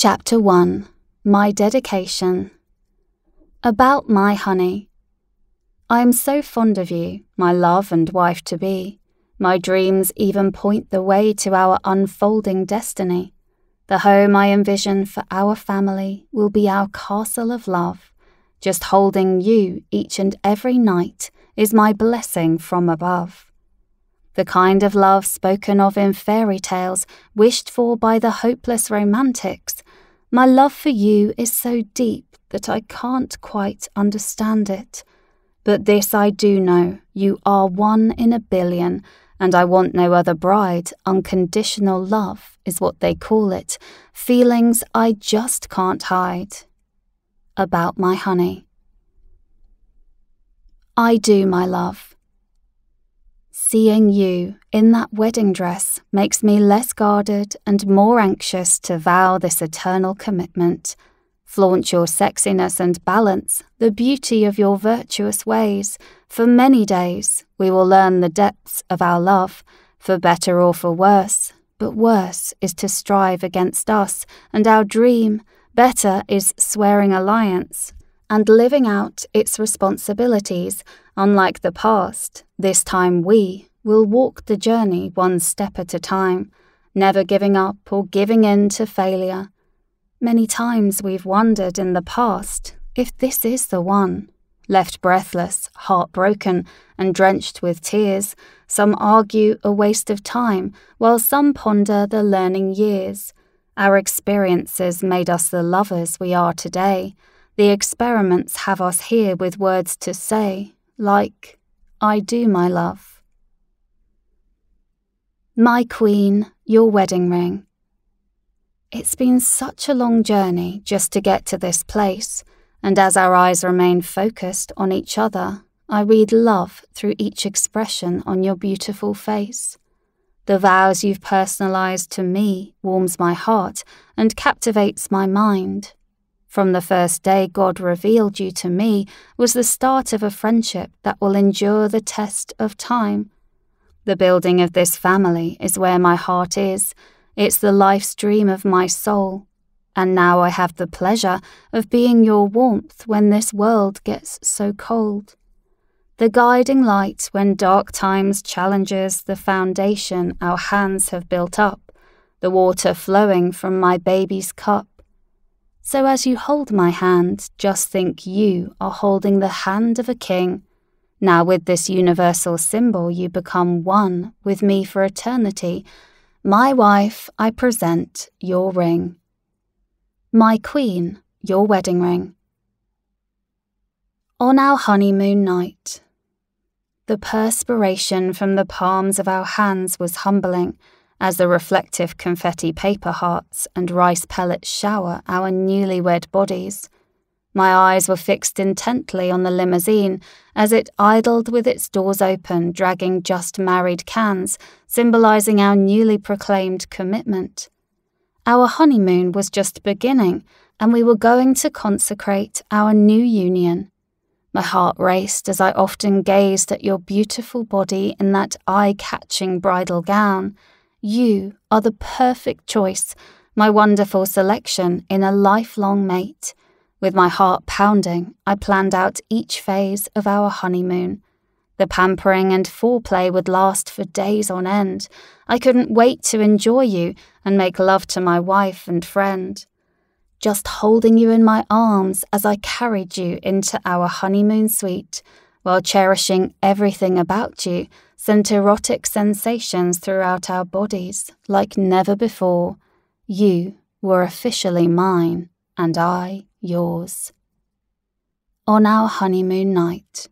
Chapter 1 My Dedication About my honey. I am so fond of you, my love and wife to be. My dreams even point the way to our unfolding destiny. The home I envision for our family will be our castle of love. Just holding you each and every night is my blessing from above the kind of love spoken of in fairy tales, wished for by the hopeless romantics. My love for you is so deep that I can't quite understand it. But this I do know you are one in a billion, and I want no other bride. Unconditional love is what they call it, feelings I just can't hide. About my honey. I do, my love. Seeing you in that wedding dress makes me less guarded and more anxious to vow this eternal commitment. Flaunt your sexiness and balance, the beauty of your virtuous ways. For many days we will learn the depths of our love, for better or for worse. But worse is to strive against us, and our dream, better is swearing alliance and living out its responsibilities. Unlike the past, this time we will walk the journey one step at a time, never giving up or giving in to failure. Many times we've wondered in the past if this is the one. Left breathless, heartbroken, and drenched with tears, some argue a waste of time, while some ponder the learning years. Our experiences made us the lovers we are today. The experiments have us here with words to say, like, I do, my love. My Queen, your wedding ring. It's been such a long journey just to get to this place, and as our eyes remain focused on each other, I read love through each expression on your beautiful face. The vows you've personalized to me warms my heart and captivates my mind. From the first day God revealed you to me was the start of a friendship that will endure the test of time. The building of this family is where my heart is. It's the life dream of my soul. And now I have the pleasure of being your warmth when this world gets so cold. The guiding light when dark times challenges the foundation our hands have built up, the water flowing from my baby's cup so as you hold my hand, just think you are holding the hand of a king. Now, with this universal symbol, you become one with me for eternity. My wife, I present your ring. My queen, your wedding ring. On our honeymoon night, the perspiration from the palms of our hands was humbling as the reflective confetti paper hearts and rice pellets shower our newlywed bodies. My eyes were fixed intently on the limousine as it idled with its doors open, dragging just married cans, symbolizing our newly proclaimed commitment. Our honeymoon was just beginning, and we were going to consecrate our new union. My heart raced as I often gazed at your beautiful body in that eye catching bridal gown you are the perfect choice, my wonderful selection in a lifelong mate. With my heart pounding, I planned out each phase of our honeymoon. The pampering and foreplay would last for days on end. I couldn't wait to enjoy you and make love to my wife and friend. Just holding you in my arms as I carried you into our honeymoon suite, while cherishing everything about you sent erotic sensations throughout our bodies like never before. You were officially mine, and I yours. On our honeymoon night,